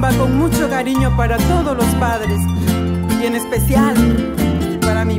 va con mucho cariño para todos los padres y en especial para mi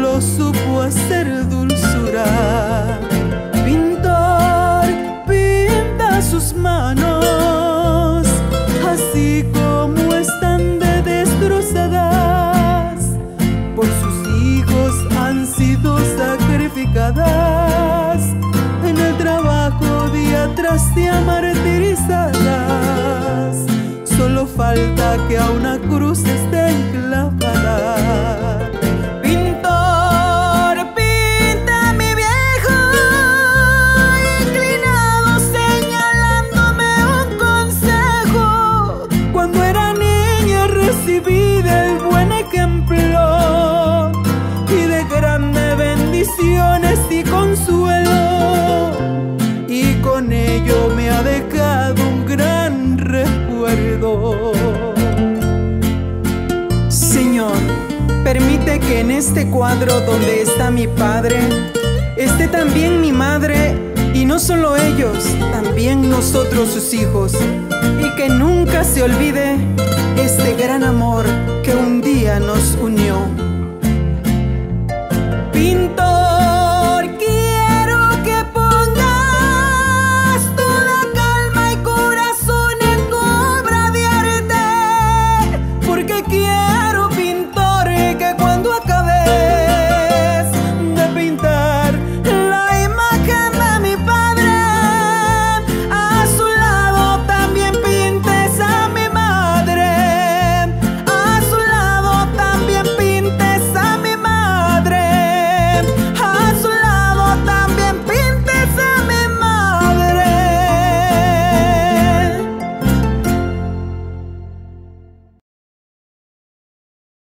lo supo hacer dulzura. manos, así como están de destrozadas, por sus hijos han sido sacrificadas, en el trabajo día tras día martirizadas, solo falta que a una cruz estén clavadas. este cuadro donde está mi padre, esté también mi madre y no solo ellos, también nosotros sus hijos. Y que nunca se olvide este gran amor que un día nos unió. Pintor, quiero que pongas toda calma y corazón en obra de arte, porque quiero